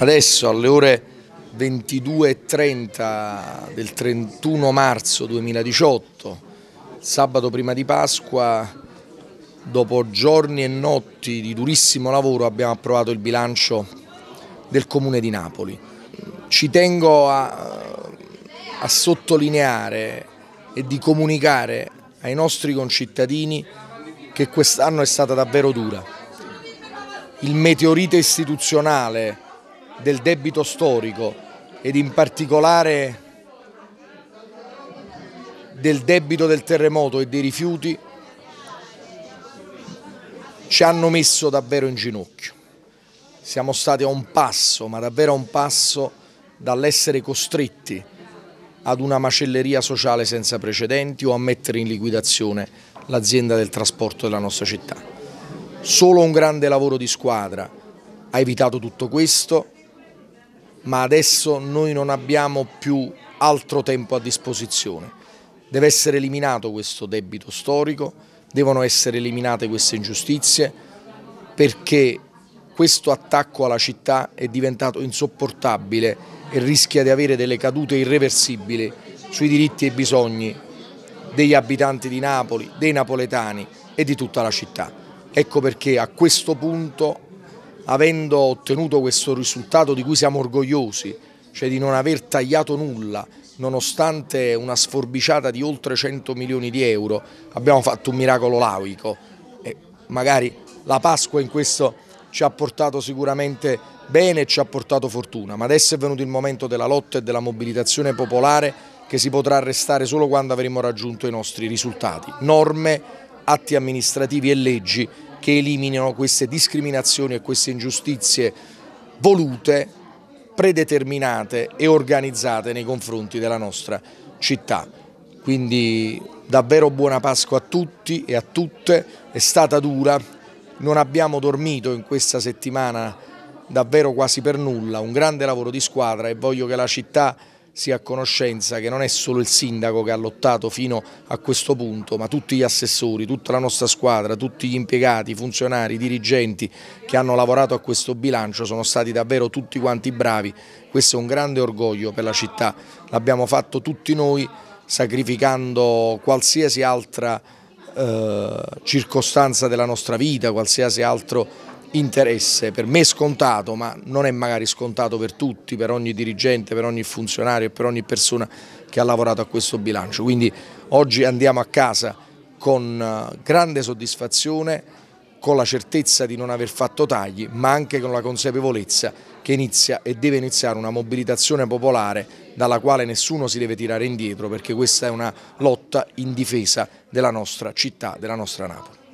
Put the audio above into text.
Adesso alle ore 22.30 del 31 marzo 2018, sabato prima di Pasqua, dopo giorni e notti di durissimo lavoro abbiamo approvato il bilancio del Comune di Napoli. Ci tengo a, a sottolineare e di comunicare ai nostri concittadini che quest'anno è stata davvero dura. Il meteorite istituzionale del debito storico ed in particolare del debito del terremoto e dei rifiuti ci hanno messo davvero in ginocchio. Siamo stati a un passo, ma davvero a un passo dall'essere costretti ad una macelleria sociale senza precedenti o a mettere in liquidazione l'azienda del trasporto della nostra città. Solo un grande lavoro di squadra ha evitato tutto questo ma adesso noi non abbiamo più altro tempo a disposizione. Deve essere eliminato questo debito storico, devono essere eliminate queste ingiustizie perché questo attacco alla città è diventato insopportabile e rischia di avere delle cadute irreversibili sui diritti e bisogni degli abitanti di Napoli, dei napoletani e di tutta la città. Ecco perché a questo punto avendo ottenuto questo risultato di cui siamo orgogliosi, cioè di non aver tagliato nulla, nonostante una sforbiciata di oltre 100 milioni di euro, abbiamo fatto un miracolo lauico e magari la Pasqua in questo ci ha portato sicuramente bene e ci ha portato fortuna, ma adesso è venuto il momento della lotta e della mobilitazione popolare che si potrà arrestare solo quando avremo raggiunto i nostri risultati, norme, atti amministrativi e leggi che eliminino queste discriminazioni e queste ingiustizie volute, predeterminate e organizzate nei confronti della nostra città. Quindi davvero buona Pasqua a tutti e a tutte, è stata dura, non abbiamo dormito in questa settimana davvero quasi per nulla, un grande lavoro di squadra e voglio che la città sia a conoscenza che non è solo il sindaco che ha lottato fino a questo punto, ma tutti gli assessori, tutta la nostra squadra, tutti gli impiegati, funzionari, dirigenti che hanno lavorato a questo bilancio sono stati davvero tutti quanti bravi. Questo è un grande orgoglio per la città, l'abbiamo fatto tutti noi sacrificando qualsiasi altra eh, circostanza della nostra vita, qualsiasi altro interesse, per me scontato, ma non è magari scontato per tutti, per ogni dirigente, per ogni funzionario e per ogni persona che ha lavorato a questo bilancio. Quindi oggi andiamo a casa con eh, grande soddisfazione, con la certezza di non aver fatto tagli, ma anche con la consapevolezza che inizia e deve iniziare una mobilitazione popolare dalla quale nessuno si deve tirare indietro perché questa è una lotta in difesa della nostra città, della nostra Napoli.